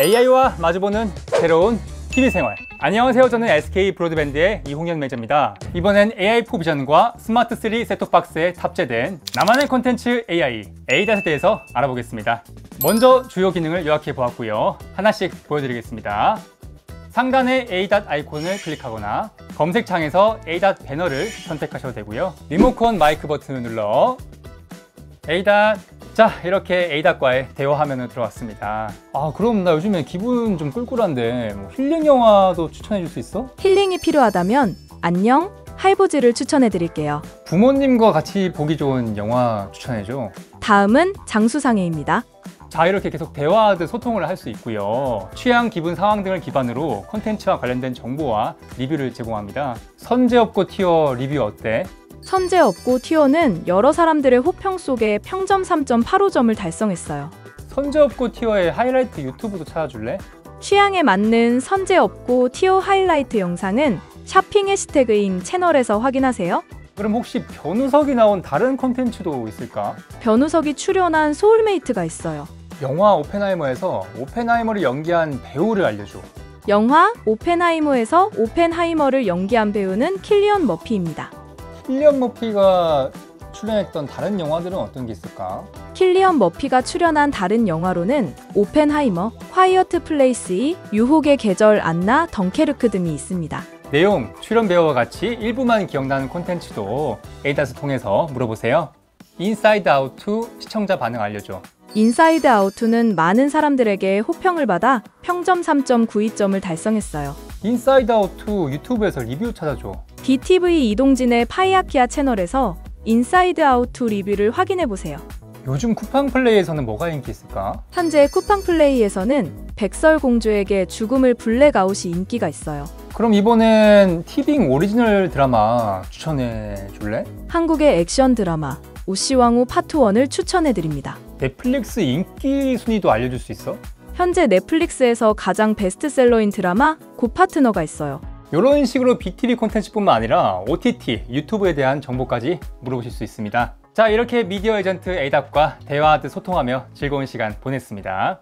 AI와 마주보는 새로운 TV 생활. 안녕하세요. 저는 SK 브로드밴드의 이홍현 매니저입니다. 이번엔 AI4 비전과 스마트 3 셋톱박스에 탑재된 나만의 콘텐츠 AI, ADA에 대해서 알아보겠습니다. 먼저 주요 기능을 요약해 보았고요. 하나씩 보여드리겠습니다. 상단의 에이닷 아이콘을 클릭하거나 검색창에서 에이닷 배너를 선택하셔도 되고요. 리모컨 마이크 버튼을 눌러 ADAT 자 이렇게 ADAT과의 대화 화면으로 들어왔습니다. 아 그럼 나 요즘에 기분 좀 꿀꿀한데 뭐 힐링 영화도 추천해 줄 수 있어? 힐링이 필요하다면 안녕 할보지를 추천해 드릴게요. 부모님과 같이 보기 좋은 영화 추천해 줘. 다음은 장수상해입니다. 자 이렇게 계속 대화하듯 소통을 할 수 있고요 취향, 기분, 상황 등을 기반으로 콘텐츠와 관련된 정보와 리뷰를 제공합니다 선제업고 티어 리뷰 어때? 선재 업고 튀어는 여러 사람들의 호평 속에 평점 3.85점을 달성했어요. 선재 업고 튀어의 하이라이트 유튜브도 찾아줄래? 취향에 맞는 선재 업고 튀어 하이라이트 영상은 샾잉 해시태그인 채널에서 확인하세요. 그럼 혹시 변우석이 나온 다른 콘텐츠도 있을까? 변우석이 출연한 소울메이트가 있어요. 영화 오펜하이머에서 오펜하이머를 연기한 배우를 알려줘 영화 오펜하이머에서 오펜하이머를 연기한 배우는 킬리언 머피입니다. 킬리언 머피가 출연했던 다른 영화들은 어떤 게 있을까? 킬리언 머피가 출연한 다른 영화로는 오펜하이머, 콰이어트 플레이스의 유혹의 계절 안나 덩케르크 등이 있습니다. 내용, 출연 배우와 같이 일부만 기억나는 콘텐츠도 에이닷을 통해서 물어보세요. 인사이드 아웃2 시청자 반응 알려줘. 인사이드 아웃2는 많은 사람들에게 호평을 받아 평점 3.92점을 달성했어요. 인사이드 아웃2 유튜브에서 리뷰 찾아줘. B tv 이동진의 파이아키아 채널에서 인사이드 아웃 2 리뷰를 확인해 보세요. 요즘 쿠팡 플레이에서는 뭐가 인기 있을까? 현재 쿠팡 플레이에서는 백설공주에게 죽음을 블랙아웃이 인기가 있어요. 그럼 이번엔 티빙 오리지널 드라마 추천해 줄래? 한국의 액션 드라마 우씨왕후 파트 1을 추천해 드립니다. 넷플릭스 인기 순위도 알려줄 수 있어? 현재 넷플릭스에서 가장 베스트셀러인 드라마 고파트너가 있어요. 이런 식으로 BTV 콘텐츠뿐만 아니라 OTT, 유튜브에 대한 정보까지 물어보실 수 있습니다. 자, 이렇게 미디어 에이전트 에이답과 대화하듯 소통하며 즐거운 시간 보냈습니다.